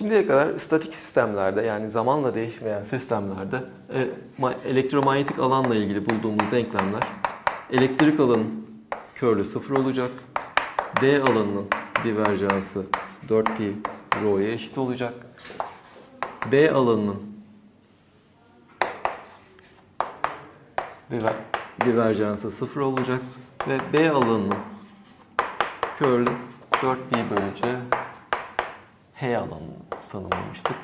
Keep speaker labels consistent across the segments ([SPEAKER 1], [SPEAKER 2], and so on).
[SPEAKER 1] Şimdiye kadar statik sistemlerde yani zamanla değişmeyen sistemlerde e, ma- elektromanyetik alanla ilgili bulduğumuz denklemler elektrik alanın körlü sıfır olacak. D alanının diverjansı 4pi rho'ya eşit olacak. B alanının diver- diverjansı sıfır olacak ve B alanının körlü 4pi bölü H alanını tanımlamıştık.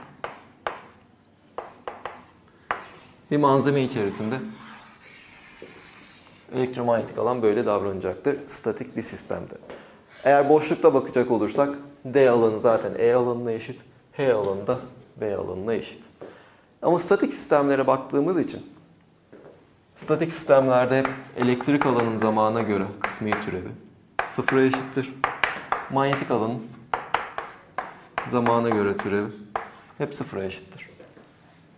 [SPEAKER 1] Bir malzeme içerisinde elektromanyetik alan böyle davranacaktır statik bir sistemde. Eğer boşlukta bakacak olursak D alanı zaten E alanına eşit, H alanı da B alanına eşit. Ama statik sistemlere baktığımız için statik sistemlerde hep elektrik alanın zamana göre kısmi türevi sıfıra eşittir. Manyetik alanın zamana göre türevi hep sıfıra eşittir.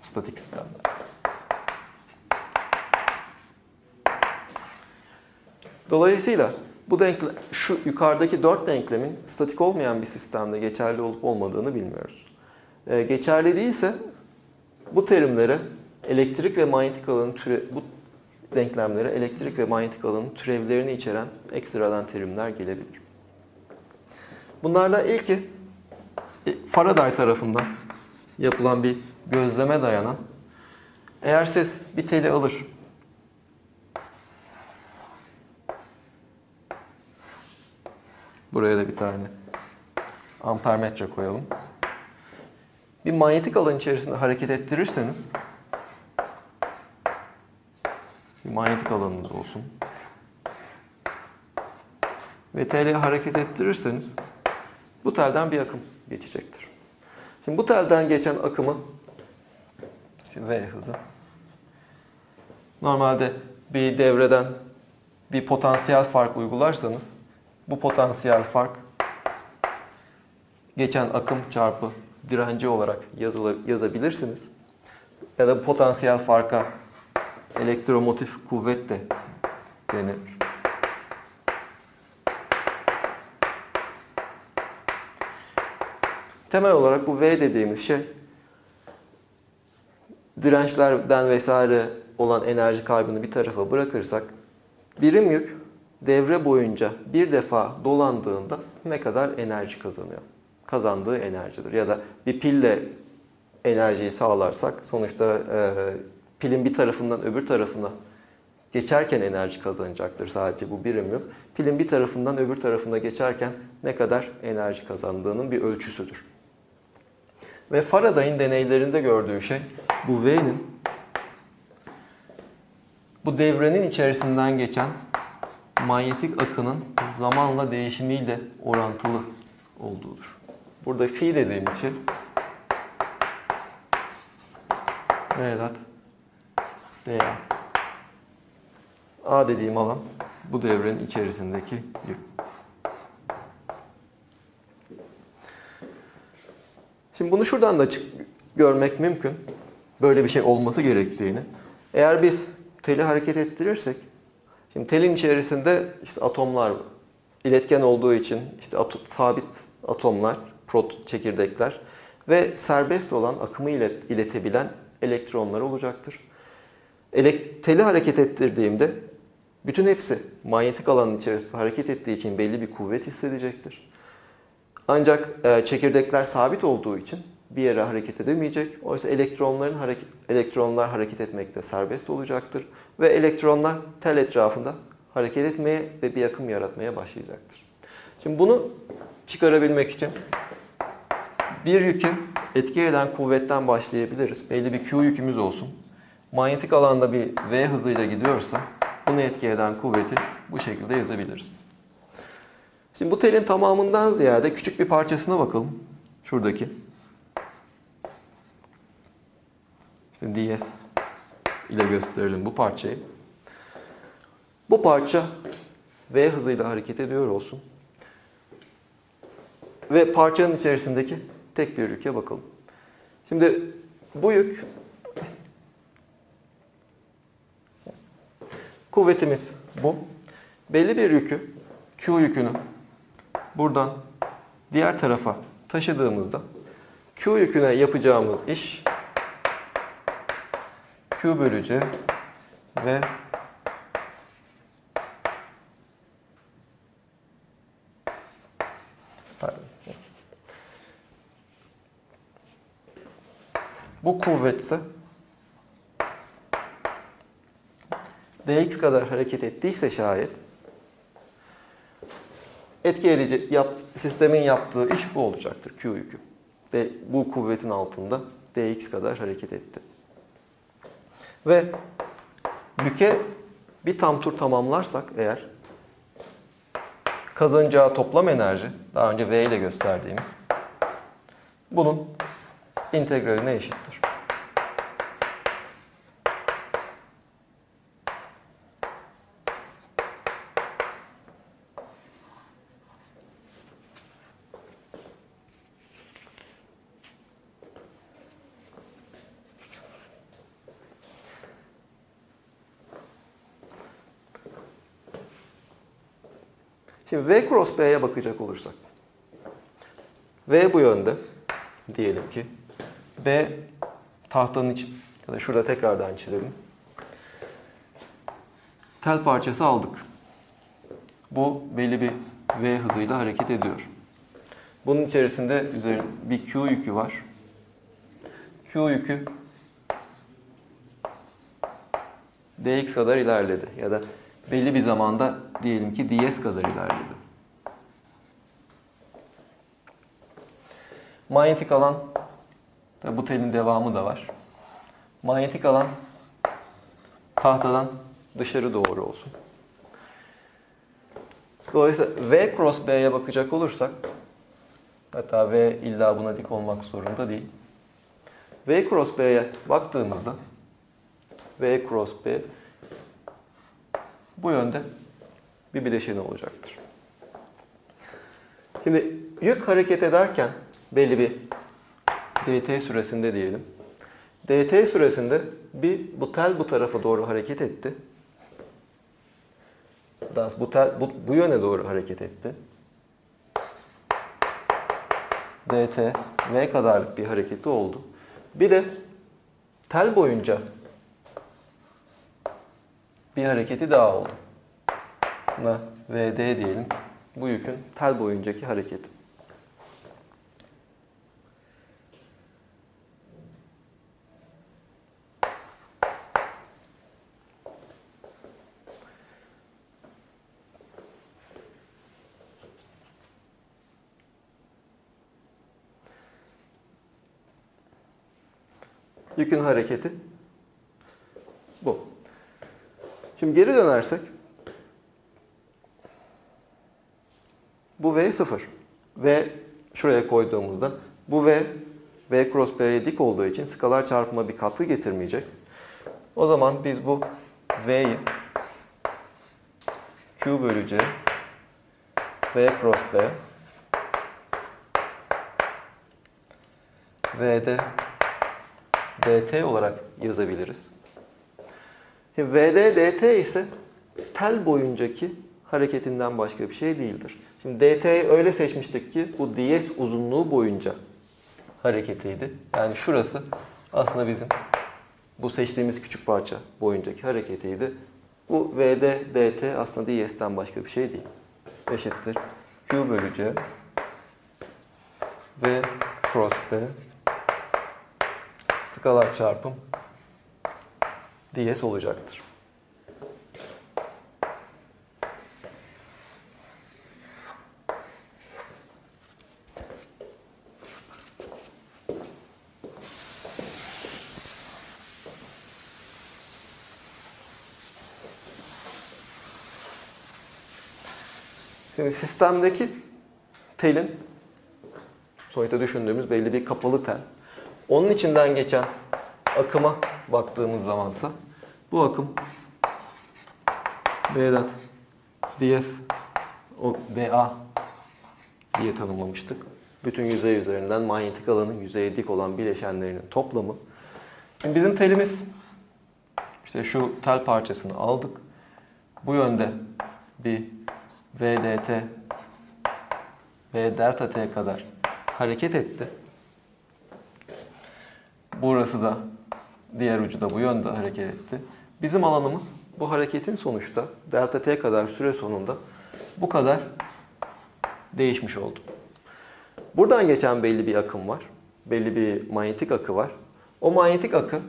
[SPEAKER 1] Statik sistemler. Dolayısıyla bu denklem, şu yukarıdaki dört denklemin statik olmayan bir sistemde geçerli olup olmadığını bilmiyoruz. Ee, geçerli değilse bu terimlere elektrik ve manyetik alanın türe, bu denklemlere elektrik ve manyetik alanın türevlerini içeren ekstradan terimler gelebilir. Bunlardan ilki Faraday tarafından yapılan bir gözleme dayanan eğer siz bir teli alır Buraya da bir tane ampermetre koyalım. Bir manyetik alan içerisinde hareket ettirirseniz bir manyetik alanınız olsun. Ve teli hareket ettirirseniz bu telden bir akım geçecektir. Şimdi bu telden geçen akımı şimdi V hızı normalde bir devreden bir potansiyel fark uygularsanız bu potansiyel fark geçen akım çarpı direnci olarak yazabilirsiniz. Ya da potansiyel farka elektromotif kuvvet de denir. Temel olarak bu V dediğimiz şey dirençlerden vesaire olan enerji kaybını bir tarafa bırakırsak birim yük devre boyunca bir defa dolandığında ne kadar enerji kazanıyor? Kazandığı enerjidir. Ya da bir pille enerjiyi sağlarsak sonuçta e, pilin bir tarafından öbür tarafına geçerken enerji kazanacaktır sadece bu birim yok. Pilin bir tarafından öbür tarafına geçerken ne kadar enerji kazandığının bir ölçüsüdür. Ve Faraday'ın deneylerinde gördüğü şey bu V'nin bu devrenin içerisinden geçen manyetik akının zamanla değişimiyle orantılı olduğudur. Burada fi dediğimiz şey Vedat veya A dediğim alan bu devrenin içerisindeki yük. Şimdi bunu şuradan da açık görmek mümkün. Böyle bir şey olması gerektiğini. Eğer biz teli hareket ettirirsek Şimdi telin içerisinde işte atomlar iletken olduğu için işte at sabit atomlar, prot çekirdekler ve serbest olan akımı ilet iletebilen elektronlar olacaktır. Elek teli hareket ettirdiğimde bütün hepsi manyetik alanın içerisinde hareket ettiği için belli bir kuvvet hissedecektir. Ancak e, çekirdekler sabit olduğu için bir yere hareket edemeyecek. Oysa elektronların hareket, elektronlar hareket etmekte serbest olacaktır ve elektronlar tel etrafında hareket etmeye ve bir akım yaratmaya başlayacaktır. Şimdi bunu çıkarabilmek için bir yükü etki eden kuvvetten başlayabiliriz. Belli bir Q yükümüz olsun. Manyetik alanda bir V hızıyla gidiyorsa bunu etki eden kuvveti bu şekilde yazabiliriz. Şimdi bu telin tamamından ziyade küçük bir parçasına bakalım. Şuradaki. İşte ds ile gösterelim bu parçayı. Bu parça V hızıyla hareket ediyor olsun. Ve parçanın içerisindeki tek bir yüke bakalım. Şimdi bu yük kuvvetimiz bu. Belli bir yükü Q yükünü buradan diğer tarafa taşıdığımızda Q yüküne yapacağımız iş Q bölü C ve. Bu kuvvetse dx kadar hareket ettiyse şayet etki edici yap, sistemin yaptığı iş bu olacaktır Q yükü. De, bu kuvvetin altında dx kadar hareket etti. Ve yüke bir tam tur tamamlarsak eğer kazanacağı toplam enerji daha önce V ile gösterdiğimiz bunun integraline eşittir. Şimdi V cross B'ye bakacak olursak. V bu yönde diyelim ki. B tahtanın için ya da şurada tekrardan çizelim. Tel parçası aldık. Bu belli bir V hızıyla hareket ediyor. Bunun içerisinde üzerinde bir Q yükü var. Q yükü dx kadar ilerledi ya da belli bir zamanda diyelim ki ds kadar ilerledi. Manyetik alan tabi bu telin devamı da var. Manyetik alan tahtadan dışarı doğru olsun. Dolayısıyla V cross B'ye bakacak olursak hatta V illa buna dik olmak zorunda değil. V cross B'ye baktığımızda V cross B bu yönde bir bileşeni olacaktır. Şimdi yük hareket ederken belli bir dt süresinde diyelim. dt süresinde bir bu tel bu tarafa doğru hareket etti. Daha bu tel bu, bu yöne doğru hareket etti. dt v kadarlık bir hareketi oldu. Bir de tel boyunca bir hareketi daha oldu. Buna VD diyelim. Bu yükün tel boyuncaki hareketi. Yükün hareketi bu. Şimdi geri dönersek bu V 0. V şuraya koyduğumuzda bu V V cross B'ye dik olduğu için skalar çarpıma bir katkı getirmeyecek. O zaman biz bu V'yi Q bölü C V cross B V'de dt olarak yazabiliriz. VD dt ise tel boyuncaki hareketinden başka bir şey değildir. Şimdi dt'yi öyle seçmiştik ki bu ds uzunluğu boyunca hareketiydi. Yani şurası aslında bizim bu seçtiğimiz küçük parça boyuncaki hareketiydi. Bu vd dt aslında ds'ten başka bir şey değil. Eşittir q bölü c v cross b skalar çarpım ds olacaktır. Şimdi sistemdeki telin sonuçta düşündüğümüz belli bir kapalı tel. Onun içinden geçen akıma baktığımız zamansa bu akım B'den ds o VA diye tanımlamıştık. Bütün yüzey üzerinden manyetik alanın yüzeye dik olan bileşenlerinin toplamı. Şimdi bizim telimiz işte şu tel parçasını aldık. Bu yönde bir VDT V delta T kadar hareket etti. Burası da diğer ucu da bu yönde hareket etti. Bizim alanımız bu hareketin sonuçta delta t kadar süre sonunda bu kadar değişmiş oldu. Buradan geçen belli bir akım var. Belli bir manyetik akı var. O manyetik akı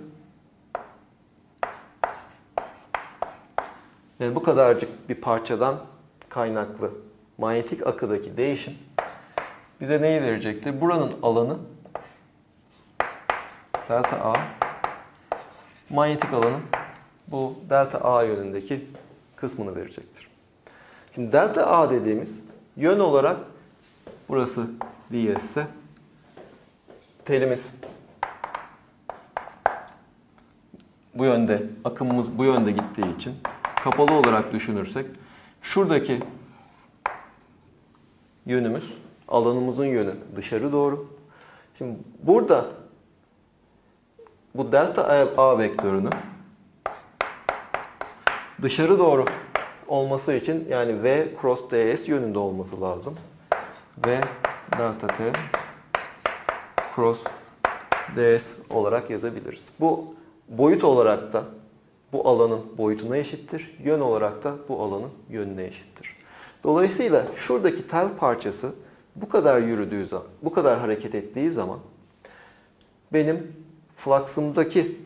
[SPEAKER 1] yani bu kadarcık bir parçadan kaynaklı manyetik akıdaki değişim bize neyi verecektir? Buranın alanı delta A manyetik alanın bu delta A yönündeki kısmını verecektir. Şimdi delta A dediğimiz yön olarak burası ds ise telimiz bu yönde akımımız bu yönde gittiği için kapalı olarak düşünürsek şuradaki yönümüz alanımızın yönü dışarı doğru. Şimdi burada bu delta A vektörünü dışarı doğru olması için yani V cross ds yönünde olması lazım. V delta t cross ds olarak yazabiliriz. Bu boyut olarak da bu alanın boyutuna eşittir. Yön olarak da bu alanın yönüne eşittir. Dolayısıyla şuradaki tel parçası bu kadar yürüdüğü zaman, bu kadar hareket ettiği zaman benim flux'ımdaki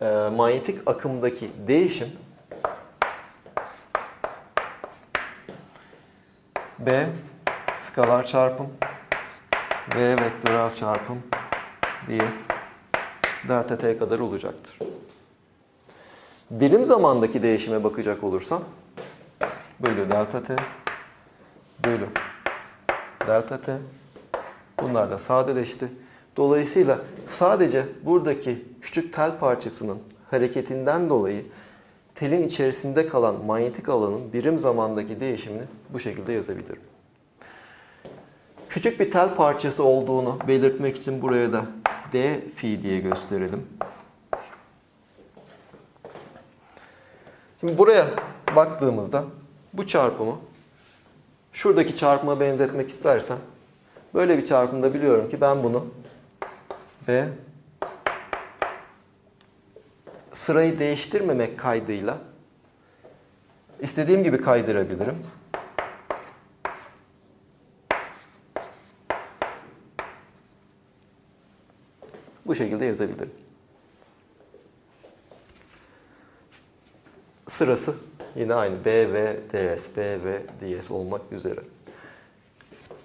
[SPEAKER 1] e, manyetik akımdaki değişim B skalar çarpım V vektörel çarpım ds delta t kadar olacaktır. Birim zamandaki değişime bakacak olursam bölü delta t bölü delta t bunlar da sadeleşti. Dolayısıyla sadece buradaki küçük tel parçasının hareketinden dolayı telin içerisinde kalan manyetik alanın birim zamandaki değişimini bu şekilde yazabilirim. Küçük bir tel parçası olduğunu belirtmek için buraya da d fi diye gösterelim. Şimdi buraya baktığımızda bu çarpımı şuradaki çarpıma benzetmek istersem böyle bir çarpımda biliyorum ki ben bunu B sırayı değiştirmemek kaydıyla istediğim gibi kaydırabilirim. Bu şekilde yazabilirim. Sırası yine aynı B ve DS, B ve DS olmak üzere.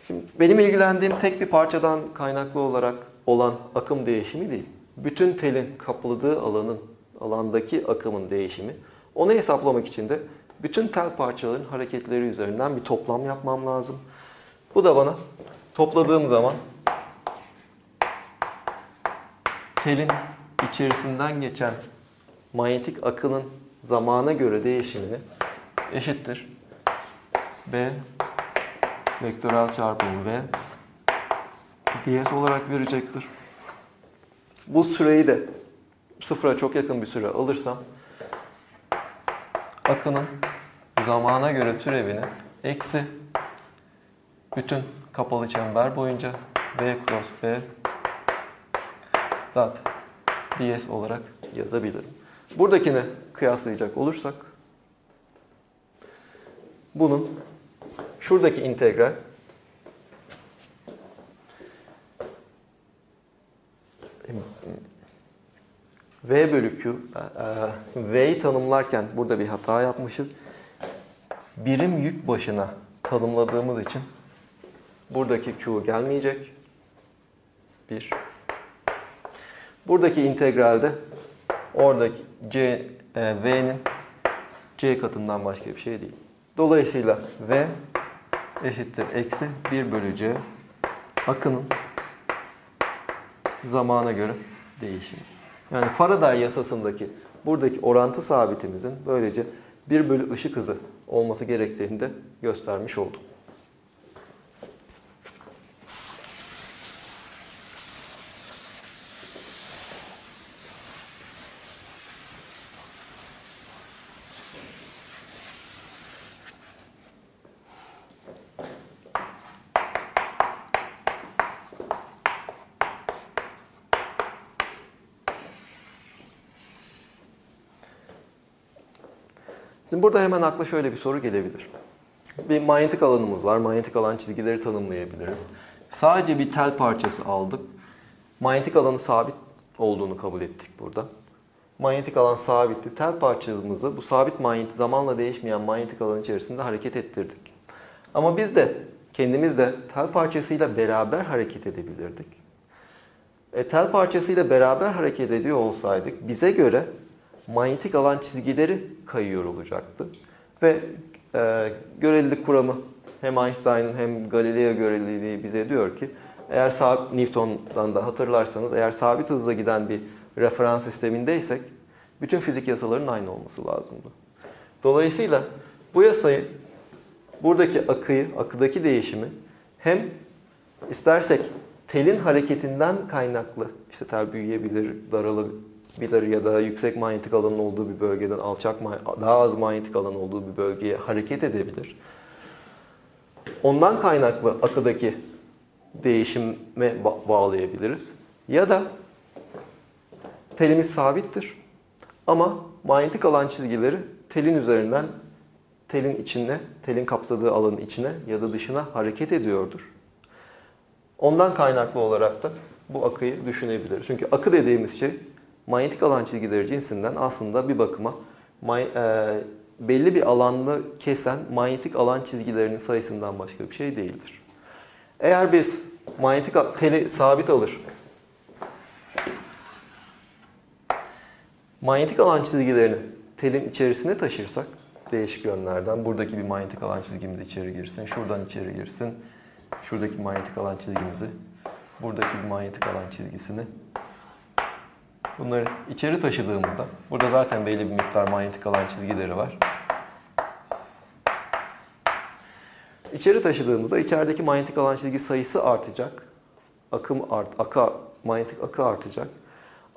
[SPEAKER 1] Şimdi benim ilgilendiğim tek bir parçadan kaynaklı olarak olan akım değişimi değil. Bütün telin kapladığı alanın, alandaki akımın değişimi. Onu hesaplamak için de bütün tel parçaların hareketleri üzerinden bir toplam yapmam lazım. Bu da bana topladığım zaman telin içerisinden geçen manyetik akının zamana göre değişimini eşittir. B vektörel çarpımı V ds olarak verecektir. Bu süreyi de sıfıra çok yakın bir süre alırsam akının zamana göre türevini eksi bütün kapalı çember boyunca V cross V zat ds olarak yazabilirim. Buradakini kıyaslayacak olursak bunun şuradaki integral V bölü Q, V'yi tanımlarken burada bir hata yapmışız. Birim yük başına tanımladığımız için buradaki Q gelmeyecek. Bir. Buradaki integralde oradaki C, e, V'nin C katından başka bir şey değil. Dolayısıyla V eşittir eksi 1 bölü C akının zamana göre değişimi. Yani Faraday yasasındaki buradaki orantı sabitimizin böylece 1 bölü ışık hızı olması gerektiğini de göstermiş oldum. Burada hemen akla şöyle bir soru gelebilir. Bir manyetik alanımız var. Manyetik alan çizgileri tanımlayabiliriz. Sadece bir tel parçası aldık. Manyetik alanı sabit olduğunu kabul ettik burada. Manyetik alan sabitti. Tel parçamızı bu sabit manyetik zamanla değişmeyen manyetik alan içerisinde hareket ettirdik. Ama biz de kendimiz de tel parçasıyla beraber hareket edebilirdik. E, tel parçasıyla beraber hareket ediyor olsaydık bize göre manyetik alan çizgileri kayıyor olacaktı. Ve e, görelilik kuramı hem Einstein'ın hem Galileo göreliliği bize diyor ki eğer sabit Newton'dan da hatırlarsanız eğer sabit hızla giden bir referans sistemindeysek bütün fizik yasalarının aynı olması lazımdı. Dolayısıyla bu yasayı buradaki akıyı, akıdaki değişimi hem istersek telin hareketinden kaynaklı işte tel büyüyebilir, daralabilir ya da yüksek manyetik alanın olduğu bir bölgeden alçak daha az manyetik alan olduğu bir bölgeye hareket edebilir. Ondan kaynaklı akıdaki değişime bağlayabiliriz. Ya da telimiz sabittir. Ama manyetik alan çizgileri telin üzerinden telin içine, telin kapsadığı alanın içine ya da dışına hareket ediyordur. Ondan kaynaklı olarak da bu akıyı düşünebiliriz. Çünkü akı dediğimiz şey manyetik alan çizgileri cinsinden aslında bir bakıma e, belli bir alanı kesen manyetik alan çizgilerinin sayısından başka bir şey değildir. Eğer biz manyetik teli sabit alır, manyetik alan çizgilerini telin içerisine taşırsak değişik yönlerden buradaki bir manyetik alan çizgimiz içeri girsin, şuradan içeri girsin, şuradaki manyetik alan çizgimizi, buradaki bir manyetik alan çizgisini bunları içeri taşıdığımızda burada zaten belli bir miktar manyetik alan çizgileri var. İçeri taşıdığımızda içerideki manyetik alan çizgi sayısı artacak. Akım art, akı, manyetik akı artacak.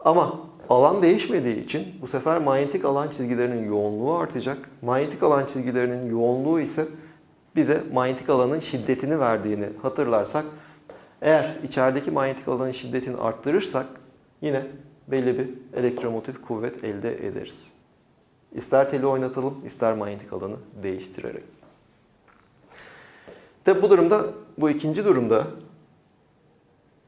[SPEAKER 1] Ama alan değişmediği için bu sefer manyetik alan çizgilerinin yoğunluğu artacak. Manyetik alan çizgilerinin yoğunluğu ise bize manyetik alanın şiddetini verdiğini hatırlarsak eğer içerideki manyetik alanın şiddetini arttırırsak yine belli bir elektromotif kuvvet elde ederiz. İster teli oynatalım, ister manyetik alanı değiştirerek. Tabi bu durumda, bu ikinci durumda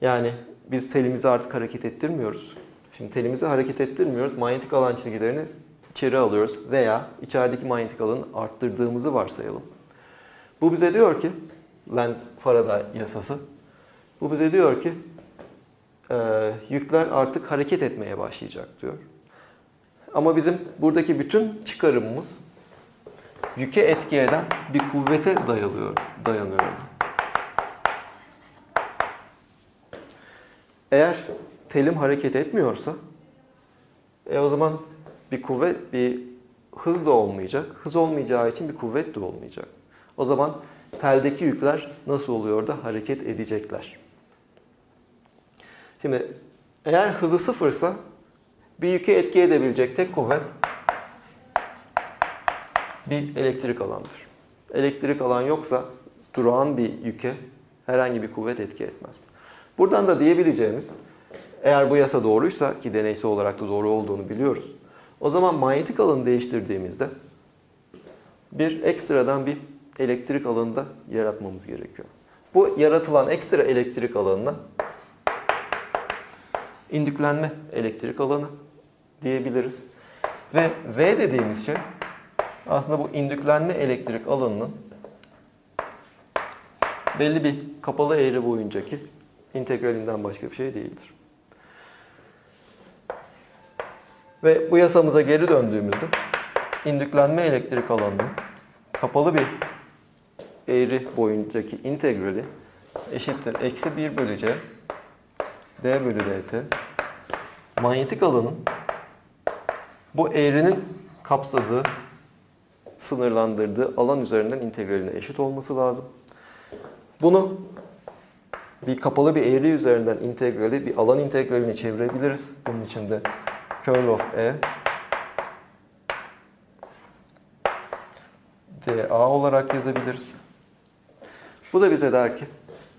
[SPEAKER 1] yani biz telimizi artık hareket ettirmiyoruz. Şimdi telimizi hareket ettirmiyoruz. Manyetik alan çizgilerini içeri alıyoruz veya içerideki manyetik alanı arttırdığımızı varsayalım. Bu bize diyor ki, Lenz-Faraday yasası, bu bize diyor ki e, yükler artık hareket etmeye başlayacak diyor. Ama bizim buradaki bütün çıkarımımız yüke etki eden bir kuvvete dayalıyor, dayanıyor. Eğer telim hareket etmiyorsa e o zaman bir kuvvet, bir hız da olmayacak. Hız olmayacağı için bir kuvvet de olmayacak. O zaman teldeki yükler nasıl oluyor da hareket edecekler. Şimdi eğer hızı sıfırsa bir yükü etki edebilecek tek kuvvet bir elektrik alandır. Elektrik alan yoksa durağan bir yüke herhangi bir kuvvet etki etmez. Buradan da diyebileceğimiz eğer bu yasa doğruysa ki deneysel olarak da doğru olduğunu biliyoruz. O zaman manyetik alanı değiştirdiğimizde bir ekstradan bir elektrik alanı da yaratmamız gerekiyor. Bu yaratılan ekstra elektrik alanına indüklenme elektrik alanı diyebiliriz. Ve V dediğimiz şey aslında bu indüklenme elektrik alanının belli bir kapalı eğri boyuncaki integralinden başka bir şey değildir. Ve bu yasamıza geri döndüğümüzde indüklenme elektrik alanının kapalı bir eğri boyuncaki integrali eşittir. Eksi 1 bölü c d bölü dt manyetik alanın bu eğrinin kapsadığı sınırlandırdığı alan üzerinden integraline eşit olması lazım. Bunu bir kapalı bir eğri üzerinden integrali bir alan integralini çevirebiliriz. Bunun için de curl of E dA olarak yazabiliriz. Bu da bize der ki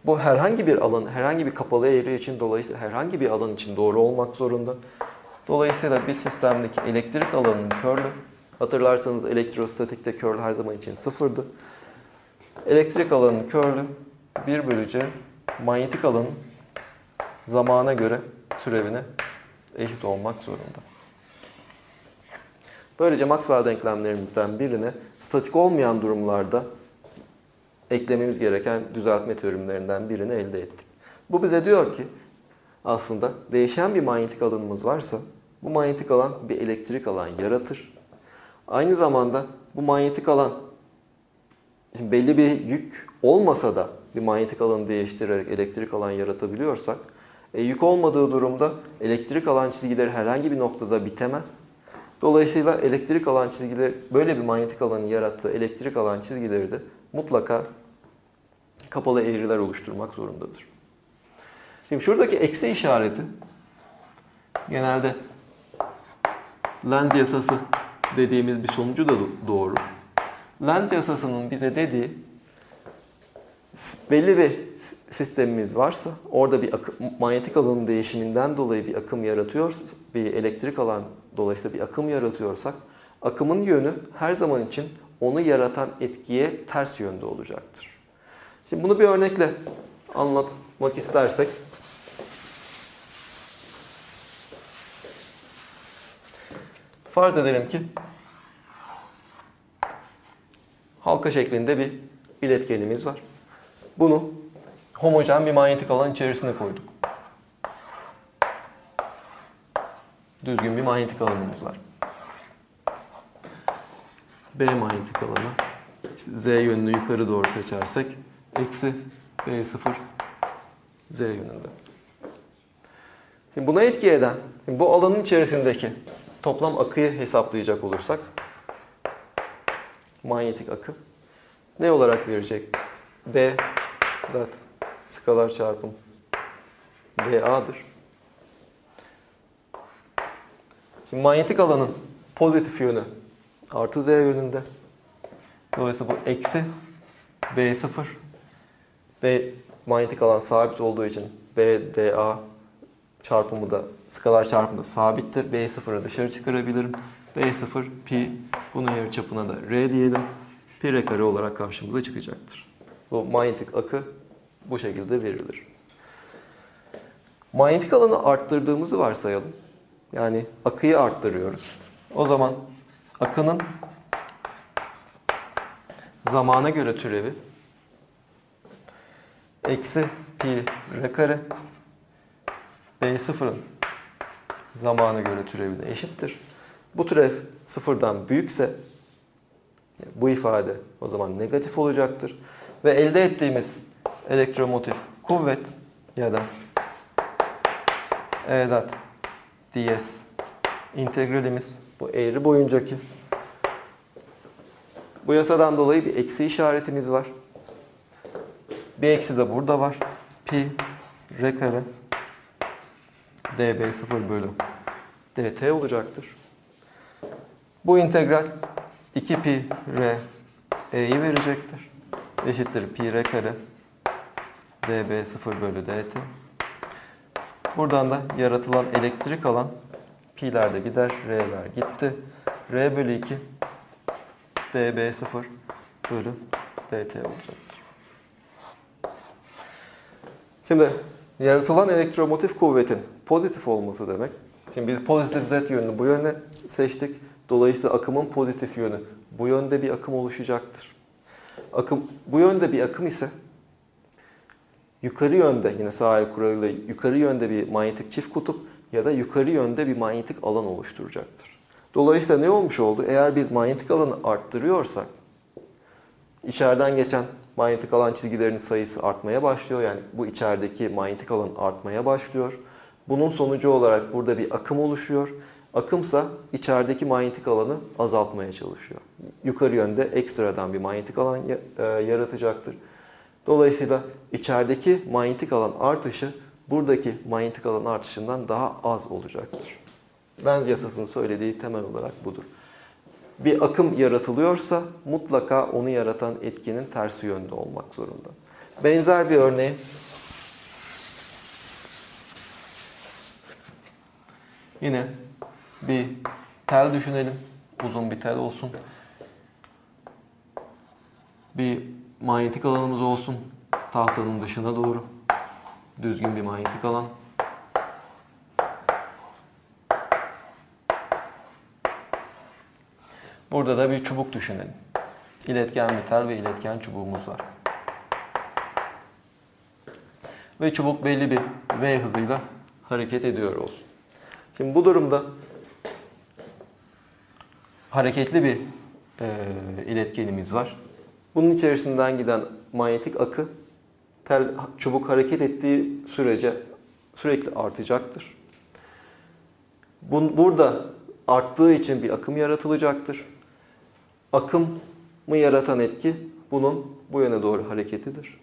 [SPEAKER 1] bu herhangi bir alan, herhangi bir kapalı eğri için dolayısıyla herhangi bir alan için doğru olmak zorunda. Dolayısıyla bir sistemdeki elektrik alanının körlü Hatırlarsanız elektrostatikte curl her zaman için sıfırdı. Elektrik alanının curl'ü 1 bölü C manyetik alanın zamana göre türevine eşit olmak zorunda. Böylece Maxwell denklemlerimizden birini statik olmayan durumlarda eklememiz gereken düzeltme teoremlerinden birini elde ettik. Bu bize diyor ki aslında değişen bir manyetik alanımız varsa bu manyetik alan bir elektrik alan yaratır. Aynı zamanda bu manyetik alan şimdi belli bir yük olmasa da bir manyetik alanı değiştirerek elektrik alan yaratabiliyorsak e, yük olmadığı durumda elektrik alan çizgileri herhangi bir noktada bitemez. Dolayısıyla elektrik alan çizgileri böyle bir manyetik alanı yarattığı elektrik alan çizgileri de mutlaka kapalı eğriler oluşturmak zorundadır. Şimdi şuradaki eksi işareti genelde Lenz yasası dediğimiz bir sonucu da doğru. Lenz yasasının bize dediği belli bir sistemimiz varsa orada bir akım, manyetik alanın değişiminden dolayı bir akım yaratıyor, bir elektrik alan dolayısıyla bir akım yaratıyorsak akımın yönü her zaman için onu yaratan etkiye ters yönde olacaktır. Şimdi bunu bir örnekle anlatmak istersek farz edelim ki halka şeklinde bir iletkenimiz var. Bunu homojen bir manyetik alan içerisine koyduk. Düzgün bir manyetik alanımız var. B manyetik alanı. İşte Z yönünü yukarı doğru seçersek eksi B0 Z yönünde. Şimdi buna etki eden, bu alanın içerisindeki toplam akıyı hesaplayacak olursak manyetik akı ne olarak verecek? B dat skalar çarpım dA'dır. Şimdi manyetik alanın pozitif yönü artı z yönünde. Dolayısıyla bu eksi B0 B manyetik alan sabit olduğu için B dA çarpımı da skalar çarpımı da sabittir. B0'ı dışarı çıkarabilirim. B0 pi bunun yarıçapına da R diyelim. Pi r kare olarak karşımıza çıkacaktır. Bu manyetik akı bu şekilde verilir. Manyetik alanı arttırdığımızı varsayalım. Yani akıyı arttırıyoruz. O zaman akının zamana göre türevi eksi pi r kare b0'ın zamana göre türevine eşittir. Bu türev sıfırdan büyükse bu ifade o zaman negatif olacaktır. Ve elde ettiğimiz elektromotif kuvvet ya da E dat ds integralimiz bu eğri boyuncaki bu yasadan dolayı bir eksi işaretimiz var. Bir eksi de burada var. Pi r kare db 0 bölü dt olacaktır. Bu integral 2 pi r e'yi verecektir. Eşittir pi r kare db 0 bölü dt. Buradan da yaratılan elektrik alan pi'ler de gider, r'ler gitti. r bölü 2 db 0 bölü dt olacaktır. Şimdi yaratılan elektromotif kuvvetin pozitif olması demek. Şimdi biz pozitif z yönünü bu yöne seçtik. Dolayısıyla akımın pozitif yönü bu yönde bir akım oluşacaktır. Akım bu yönde bir akım ise yukarı yönde yine sağ kuralıyla yukarı yönde bir manyetik çift kutup ya da yukarı yönde bir manyetik alan oluşturacaktır. Dolayısıyla ne olmuş oldu? Eğer biz manyetik alanı arttırıyorsak içeriden geçen manyetik alan çizgilerinin sayısı artmaya başlıyor. Yani bu içerideki manyetik alan artmaya başlıyor. Bunun sonucu olarak burada bir akım oluşuyor. Akımsa içerideki manyetik alanı azaltmaya çalışıyor. Yukarı yönde ekstradan bir manyetik alan e, yaratacaktır. Dolayısıyla içerideki manyetik alan artışı buradaki manyetik alan artışından daha az olacaktır. Lenz yasasının söylediği temel olarak budur. Bir akım yaratılıyorsa mutlaka onu yaratan etkinin tersi yönde olmak zorunda. Benzer bir örneği yine bir tel düşünelim. uzun bir tel olsun. Bir manyetik alanımız olsun. Tahtanın dışına doğru. Düzgün bir manyetik alan. Burada da bir çubuk düşünelim. İletken metal ve iletken çubuğumuz var. Ve çubuk belli bir V hızıyla hareket ediyor olsun. Şimdi bu durumda hareketli bir e, iletkenimiz var. Bunun içerisinden giden manyetik akı tel çubuk hareket ettiği sürece sürekli artacaktır. Bun, burada arttığı için bir akım yaratılacaktır. Akımı yaratan etki bunun bu yöne doğru hareketidir.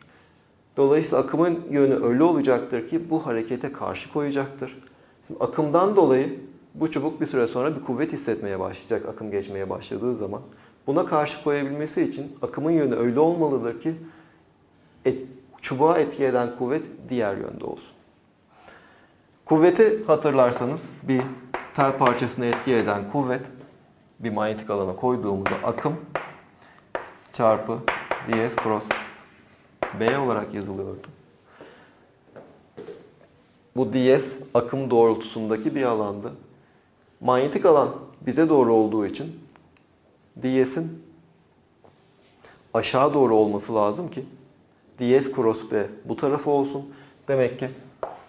[SPEAKER 1] Dolayısıyla akımın yönü öyle olacaktır ki bu harekete karşı koyacaktır. Şimdi akımdan dolayı bu çubuk bir süre sonra bir kuvvet hissetmeye başlayacak akım geçmeye başladığı zaman. Buna karşı koyabilmesi için akımın yönü öyle olmalıdır ki et, çubuğa etki eden kuvvet diğer yönde olsun. Kuvveti hatırlarsanız bir tel parçasına etki eden kuvvet bir manyetik alana koyduğumuzda akım çarpı ds cross B olarak yazılıyordu. Bu ds akım doğrultusundaki bir alandı. Manyetik alan bize doğru olduğu için ds'in aşağı doğru olması lazım ki ds cross B bu tarafı olsun. Demek ki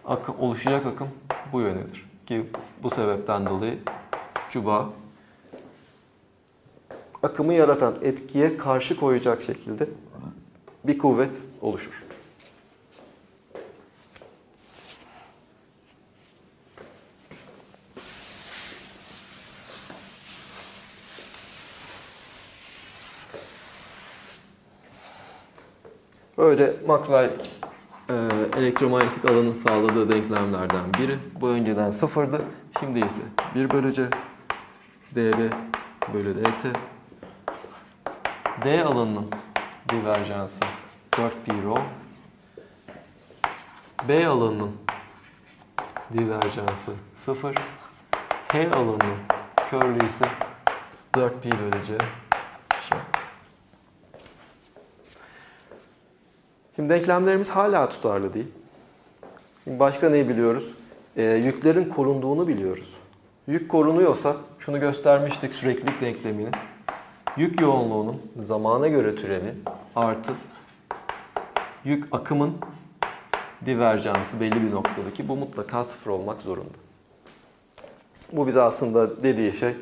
[SPEAKER 1] akım, oluşacak akım bu yönedir. Ki bu sebepten dolayı çubuğa akımı yaratan etkiye karşı koyacak şekilde bir kuvvet oluşur. Böylece Maxwell e, elektromanyetik alanın sağladığı denklemlerden biri. Bu önceden sıfırdı. Şimdi ise 1 bölü C dB bölü dt D alanının diverjansı 4 pi rho B alanının diverjansı 0 H alanının körlüğü ise 4 pi bölü C Şimdi denklemlerimiz hala tutarlı değil. Şimdi başka neyi biliyoruz? Ee, yüklerin korunduğunu biliyoruz. Yük korunuyorsa şunu göstermiştik süreklilik denklemini. Yük yoğunluğunun zamana göre türevi artı yük akımın diverjansı belli bir noktadaki bu mutlaka sıfır olmak zorunda. Bu bize aslında dediği şey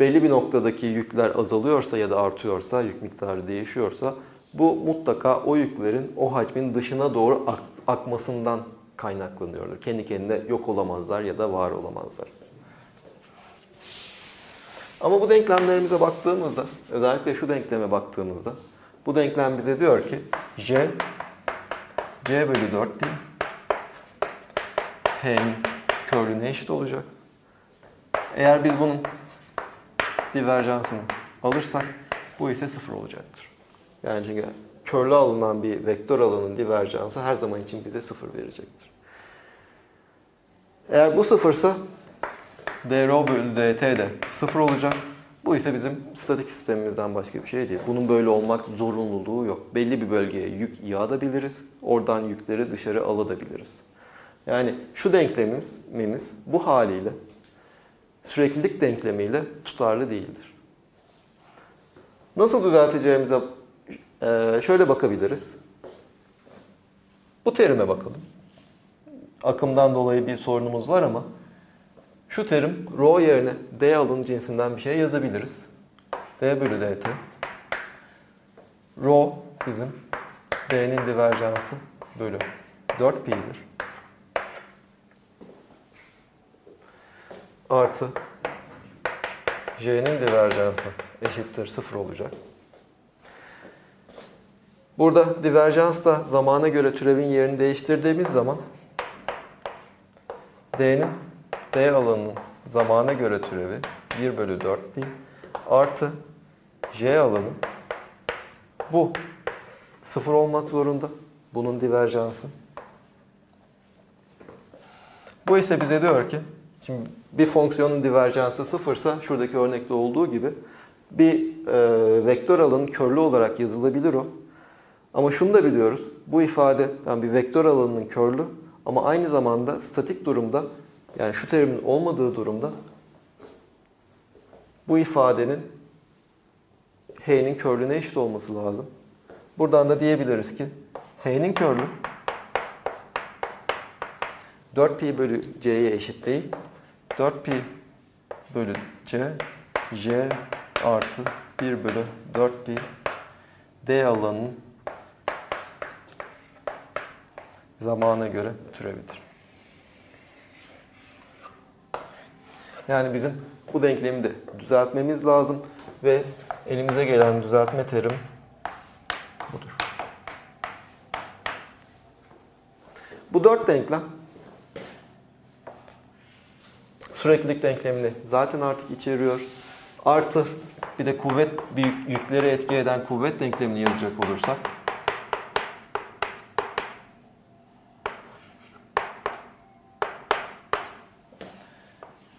[SPEAKER 1] belli bir noktadaki yükler azalıyorsa ya da artıyorsa, yük miktarı değişiyorsa bu mutlaka o yüklerin o hacmin dışına doğru ak akmasından kaynaklanıyordur. Kendi kendine yok olamazlar ya da var olamazlar. Ama bu denklemlerimize baktığımızda, özellikle şu denkleme baktığımızda, bu denklem bize diyor ki J, C bölü 4 pi H'nin körlüğüne eşit olacak. Eğer biz bunun diverjansını alırsak bu ise sıfır olacaktır. Yani çünkü körlü alınan bir vektör alanın diverjansı her zaman için bize sıfır verecektir. Eğer bu sıfırsa d rho bölü dt de sıfır olacak. Bu ise bizim statik sistemimizden başka bir şey değil. Bunun böyle olmak zorunluluğu yok. Belli bir bölgeye yük yağdabiliriz. Oradan yükleri dışarı alabiliriz. Yani şu denklemimiz bu haliyle süreklilik denklemiyle tutarlı değildir. Nasıl düzelteceğimize şöyle bakabiliriz. Bu terime bakalım. Akımdan dolayı bir sorunumuz var ama şu terim rho yerine d alın cinsinden bir şey yazabiliriz. d bölü dt. Rho bizim d'nin diverjansı bölü 4 pi'dir. Artı j'nin diverjansı eşittir 0 olacak. Burada diverjans da zamana göre türevin yerini değiştirdiğimiz zaman d'nin D alanının zamana göre türevi 1 bölü 4 pi artı J alanı bu. Sıfır olmak zorunda. Bunun diverjansı. Bu ise bize diyor ki, şimdi bir fonksiyonun diverjansı sıfırsa şuradaki örnekte olduğu gibi bir e, vektör alanın körlü olarak yazılabilir o. Ama şunu da biliyoruz. Bu ifade yani bir vektör alanının körlü ama aynı zamanda statik durumda yani şu terimin olmadığı durumda bu ifadenin H'nin körlüğüne eşit olması lazım. Buradan da diyebiliriz ki H'nin körlü 4pi bölü c'ye eşit değil. 4pi bölü c, j artı 1 bölü 4pi d alanının zamana göre türevidir. Yani bizim bu denklemi de düzeltmemiz lazım ve elimize gelen düzeltme terim budur. Bu dört denklem süreklilik denklemini zaten artık içeriyor. Artı bir de kuvvet büyük yükleri etki eden kuvvet denklemini yazacak olursak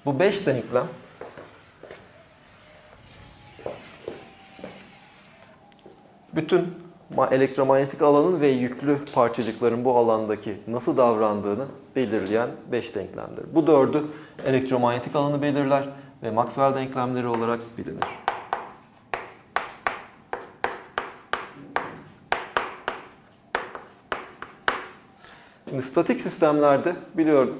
[SPEAKER 1] Bu beş denklem bütün elektromanyetik alanın ve yüklü parçacıkların bu alandaki nasıl davrandığını belirleyen beş denklemdir. Bu dördü elektromanyetik alanı belirler ve Maxwell denklemleri olarak bilinir. Şimdi statik sistemlerde biliyorum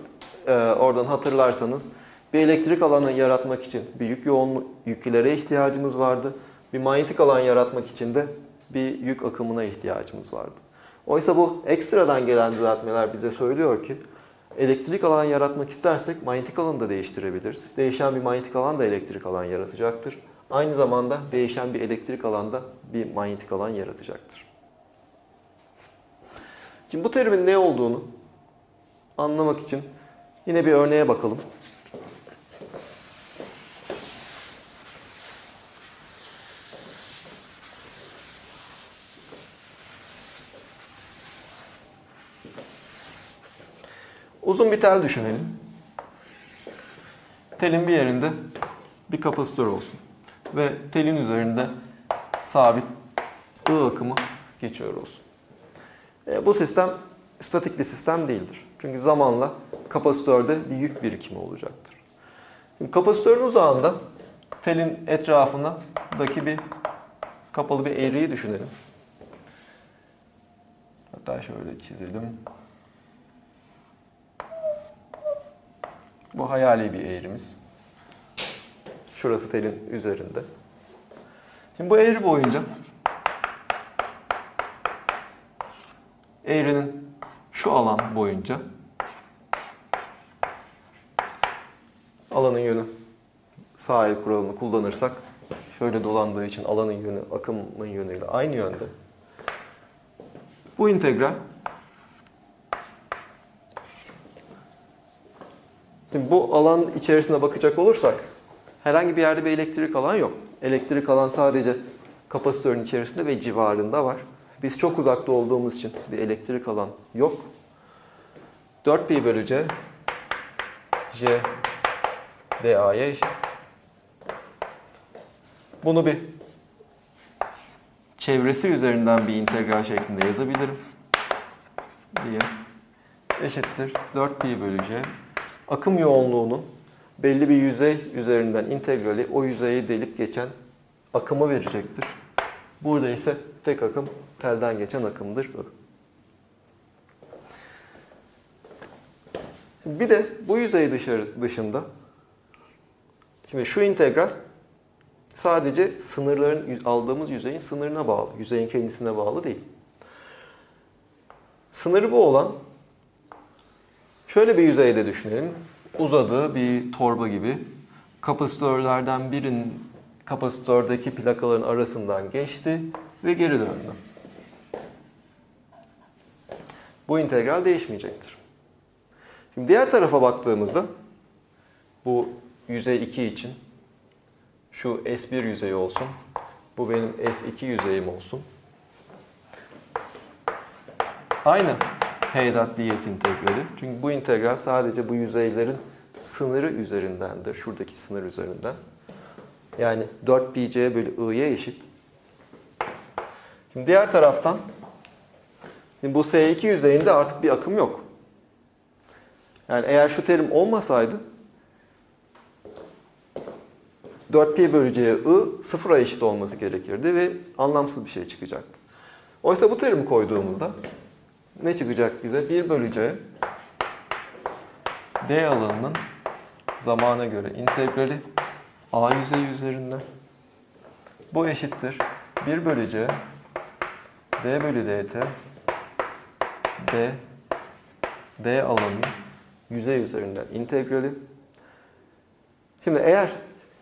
[SPEAKER 1] e, oradan hatırlarsanız bir elektrik alanı yaratmak için bir yük yoğunluğu yüklere ihtiyacımız vardı. Bir manyetik alan yaratmak için de bir yük akımına ihtiyacımız vardı. Oysa bu ekstradan gelen düzeltmeler bize söylüyor ki elektrik alan yaratmak istersek manyetik alanı da değiştirebiliriz. Değişen bir manyetik alan da elektrik alan yaratacaktır. Aynı zamanda değişen bir elektrik alanda bir manyetik alan yaratacaktır. Şimdi bu terimin ne olduğunu anlamak için yine bir örneğe bakalım. Uzun bir tel düşünelim. Telin bir yerinde bir kapasitör olsun. Ve telin üzerinde sabit ı akımı geçiyor olsun. E, bu sistem statik bir sistem değildir. Çünkü zamanla kapasitörde bir yük birikimi olacaktır. Şimdi kapasitörün uzağında telin etrafındaki bir kapalı bir eğriyi düşünelim. Hatta şöyle çizelim. Bu hayali bir eğrimiz. Şurası telin üzerinde. Şimdi bu eğri boyunca eğrinin şu alan boyunca alanın yönü sağ kuralını kullanırsak şöyle dolandığı için alanın yönü akımın yönüyle aynı yönde. Bu integral Şimdi bu alan içerisine bakacak olursak herhangi bir yerde bir elektrik alan yok. Elektrik alan sadece kapasitörün içerisinde ve civarında var. Biz çok uzakta olduğumuz için bir elektrik alan yok. 4pi bölü c j da'ya. Bunu bir çevresi üzerinden bir integral şeklinde yazabilirim. diye eşittir 4pi bölü c akım yoğunluğunun belli bir yüzey üzerinden integrali o yüzeyi delip geçen akımı verecektir. Burada ise tek akım telden geçen akımdır. Bir de bu yüzey dışarı, dışında şimdi şu integral sadece sınırların aldığımız yüzeyin sınırına bağlı. Yüzeyin kendisine bağlı değil. Sınırı bu olan Şöyle bir yüzeyde düşünelim. Uzadığı bir torba gibi. Kapasitörlerden birinin kapasitördeki plakaların arasından geçti ve geri döndü. Bu integral değişmeyecektir. Şimdi diğer tarafa baktığımızda bu yüzey 2 için şu S1 yüzeyi olsun. Bu benim S2 yüzeyim olsun. Aynı H dot ds integrali. Çünkü bu integral sadece bu yüzeylerin sınırı üzerindendir. Şuradaki sınır üzerinden. Yani 4 pi c bölü i'ye eşit. Şimdi diğer taraftan şimdi bu S2 yüzeyinde artık bir akım yok. Yani eğer şu terim olmasaydı 4 pi bölü c i sıfıra eşit olması gerekirdi ve anlamsız bir şey çıkacaktı. Oysa bu terimi koyduğumuzda ne çıkacak bize? 1 bölü c d alanının zamana göre integrali a yüzeyi üzerinden bu eşittir 1 bölü c d bölü dt d d alanının yüzey üzerinden integrali. Şimdi eğer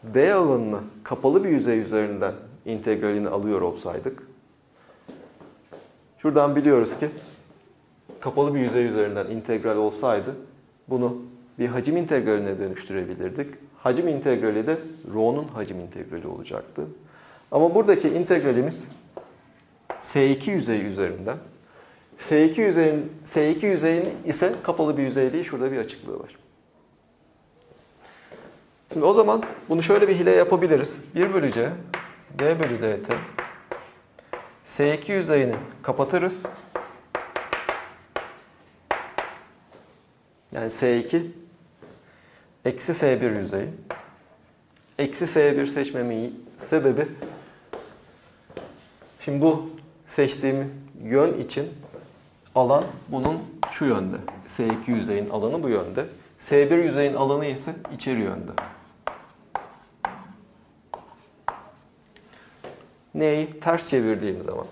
[SPEAKER 1] d alanını kapalı bir yüzey üzerinden integralini alıyor olsaydık şuradan biliyoruz ki kapalı bir yüzey üzerinden integral olsaydı bunu bir hacim integraline dönüştürebilirdik. Hacim integrali de rho'nun hacim integrali olacaktı. Ama buradaki integralimiz S2 yüzeyi üzerinden. S2 yüzeyin S2 yüzeyin ise kapalı bir yüzey değil. Şurada bir açıklığı var. Şimdi o zaman bunu şöyle bir hile yapabiliriz. 1 bölü c d bölü dt S2 yüzeyini kapatırız. Yani S2 eksi S1 yüzeyi. Eksi S1 seçmemin sebebi şimdi bu seçtiğim yön için alan bunun şu yönde. S2 yüzeyin alanı bu yönde. S1 yüzeyin alanı ise içeri yönde. Neyi? Ters çevirdiğim zaman.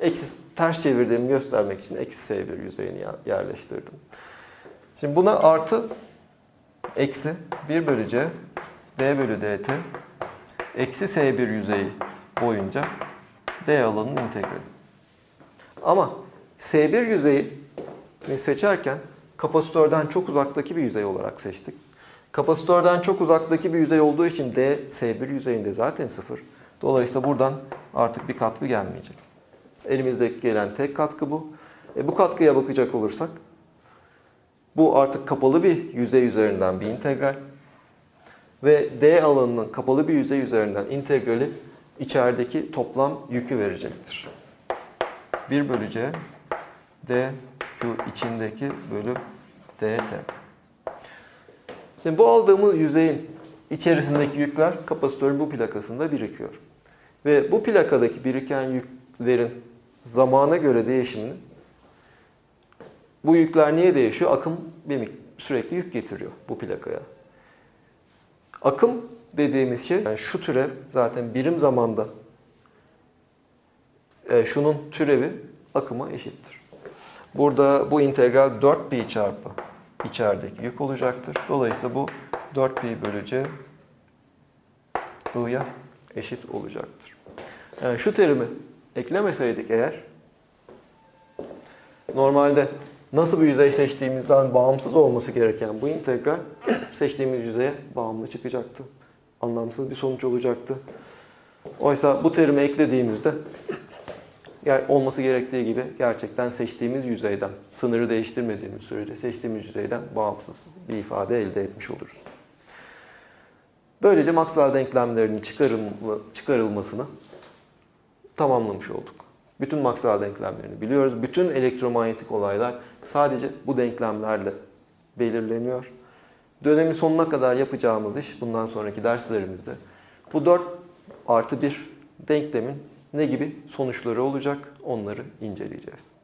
[SPEAKER 1] Eksi, ters çevirdiğimi göstermek için eksi S1 yüzeyini yerleştirdim. Şimdi buna artı eksi 1 bölü c d bölü dt eksi S1 yüzeyi boyunca d alanının integrali. Ama S1 yüzeyi seçerken kapasitörden çok uzaktaki bir yüzey olarak seçtik. Kapasitörden çok uzaktaki bir yüzey olduğu için D S1 yüzeyinde zaten sıfır. Dolayısıyla buradan artık bir katkı gelmeyecek. Elimizdeki gelen tek katkı bu. E bu katkıya bakacak olursak bu artık kapalı bir yüzey üzerinden bir integral. Ve D alanının kapalı bir yüzey üzerinden integrali içerideki toplam yükü verecektir. 1 bölü C d q içindeki bölü dt. Şimdi bu aldığımız yüzeyin içerisindeki yükler kapasitörün bu plakasında birikiyor. Ve bu plakadaki biriken yüklerin zamana göre değişimini bu yükler niye değişiyor? Akım bir sürekli yük getiriyor bu plakaya. Akım dediğimiz şey yani şu türev zaten birim zamanda e, şunun türevi akıma eşittir. Burada bu integral 4 pi çarpı içerideki yük olacaktır. Dolayısıyla bu 4 pi bölü c i'ya eşit olacaktır. Yani şu terimi eklemeseydik eğer normalde nasıl bir yüzey seçtiğimizden bağımsız olması gereken bu integral seçtiğimiz yüzeye bağımlı çıkacaktı. Anlamsız bir sonuç olacaktı. Oysa bu terimi eklediğimizde olması gerektiği gibi gerçekten seçtiğimiz yüzeyden, sınırı değiştirmediğimiz sürece seçtiğimiz yüzeyden bağımsız bir ifade elde etmiş oluruz. Böylece Maxwell denklemlerinin çıkarılmasını tamamlamış olduk. Bütün Maxwell denklemlerini biliyoruz. Bütün elektromanyetik olaylar sadece bu denklemlerle belirleniyor. Dönemin sonuna kadar yapacağımız iş bundan sonraki derslerimizde bu 4 artı 1 denklemin ne gibi sonuçları olacak onları inceleyeceğiz.